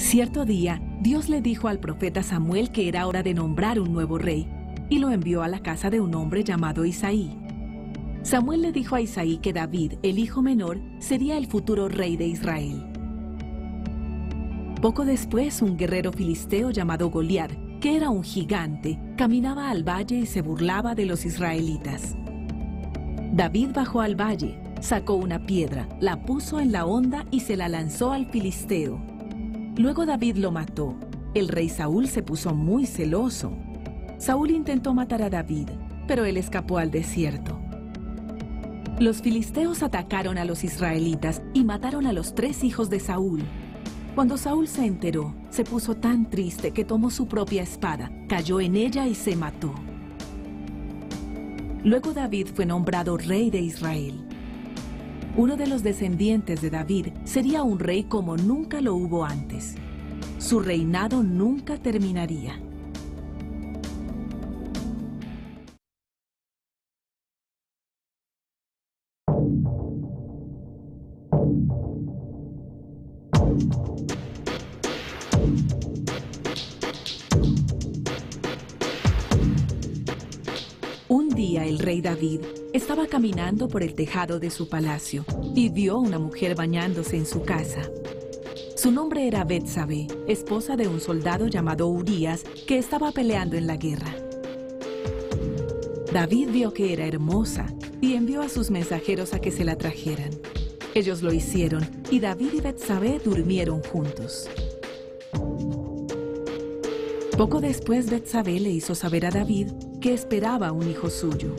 Cierto día, Dios le dijo al profeta Samuel que era hora de nombrar un nuevo rey, y lo envió a la casa de un hombre llamado Isaí. Samuel le dijo a Isaí que David, el hijo menor, sería el futuro rey de Israel. Poco después, un guerrero filisteo llamado Goliat, que era un gigante, caminaba al valle y se burlaba de los israelitas. David bajó al valle, sacó una piedra, la puso en la honda y se la lanzó al filisteo. Luego David lo mató. El rey Saúl se puso muy celoso. Saúl intentó matar a David, pero él escapó al desierto. Los filisteos atacaron a los israelitas y mataron a los tres hijos de Saúl. Cuando Saúl se enteró, se puso tan triste que tomó su propia espada, cayó en ella y se mató. Luego David fue nombrado rey de Israel. Uno de los descendientes de David sería un rey como nunca lo hubo antes. Su reinado nunca terminaría. El rey David estaba caminando por el tejado de su palacio y vio una mujer bañándose en su casa. Su nombre era Betsabé, esposa de un soldado llamado Urías que estaba peleando en la guerra. David vio que era hermosa y envió a sus mensajeros a que se la trajeran. Ellos lo hicieron y David y Betsabé durmieron juntos. Poco después Betsabé le hizo saber a David que esperaba un hijo suyo.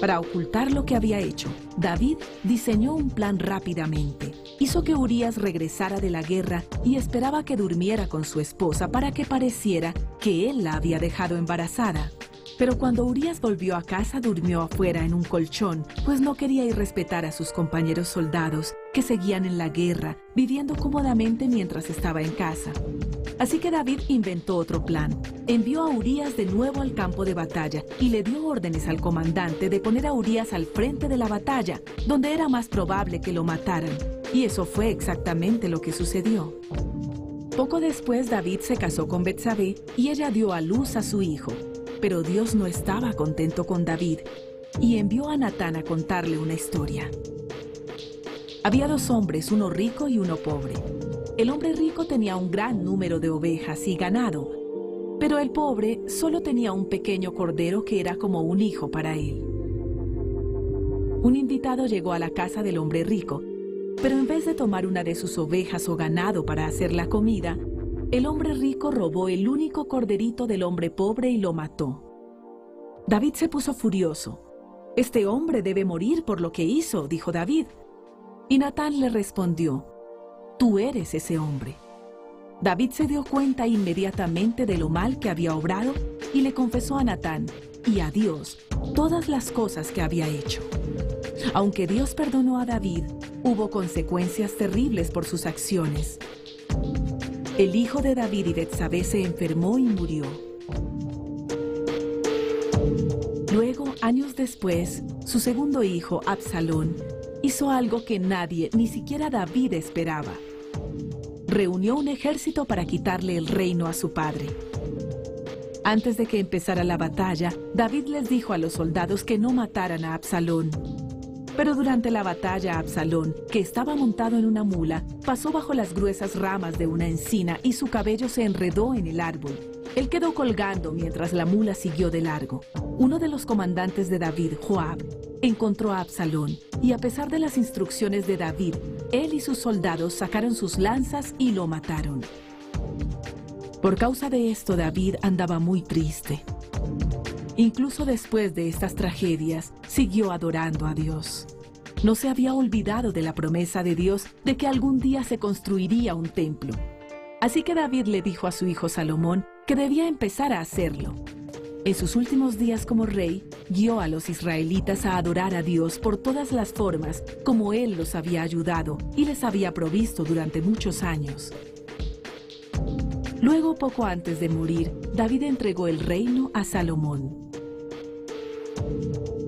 Para ocultar lo que había hecho, David diseñó un plan rápidamente. Hizo que Urias regresara de la guerra y esperaba que durmiera con su esposa para que pareciera que él la había dejado embarazada. Pero cuando Urias volvió a casa durmió afuera en un colchón, pues no quería irrespetar a sus compañeros soldados que seguían en la guerra, viviendo cómodamente mientras estaba en casa. Así que David inventó otro plan. Envió a Urias de nuevo al campo de batalla y le dio órdenes al comandante de poner a Urias al frente de la batalla, donde era más probable que lo mataran. Y eso fue exactamente lo que sucedió. Poco después David se casó con Betsabé y ella dio a luz a su hijo. Pero Dios no estaba contento con David y envió a Natán a contarle una historia. Había dos hombres, uno rico y uno pobre. El hombre rico tenía un gran número de ovejas y ganado, pero el pobre solo tenía un pequeño cordero que era como un hijo para él. Un invitado llegó a la casa del hombre rico, pero en vez de tomar una de sus ovejas o ganado para hacer la comida, el hombre rico robó el único corderito del hombre pobre y lo mató. David se puso furioso. Este hombre debe morir por lo que hizo, dijo David. Y Natán le respondió, Tú eres ese hombre. David se dio cuenta inmediatamente de lo mal que había obrado y le confesó a Natán y a Dios todas las cosas que había hecho. Aunque Dios perdonó a David, hubo consecuencias terribles por sus acciones. El hijo de David y Betsabé se enfermó y murió. Luego, años después, su segundo hijo, Absalón, hizo algo que nadie, ni siquiera David, esperaba reunió un ejército para quitarle el reino a su padre. Antes de que empezara la batalla, David les dijo a los soldados que no mataran a Absalón. Pero durante la batalla, Absalón, que estaba montado en una mula, pasó bajo las gruesas ramas de una encina y su cabello se enredó en el árbol. Él quedó colgando mientras la mula siguió de largo. Uno de los comandantes de David, Joab, encontró a Absalón y a pesar de las instrucciones de David, él y sus soldados sacaron sus lanzas y lo mataron. Por causa de esto David andaba muy triste. Incluso después de estas tragedias, siguió adorando a Dios. No se había olvidado de la promesa de Dios de que algún día se construiría un templo. Así que David le dijo a su hijo Salomón que debía empezar a hacerlo. En sus últimos días como rey, guió a los israelitas a adorar a Dios por todas las formas como Él los había ayudado y les había provisto durante muchos años. Luego, poco antes de morir, David entregó el reino a Salomón. Thank you.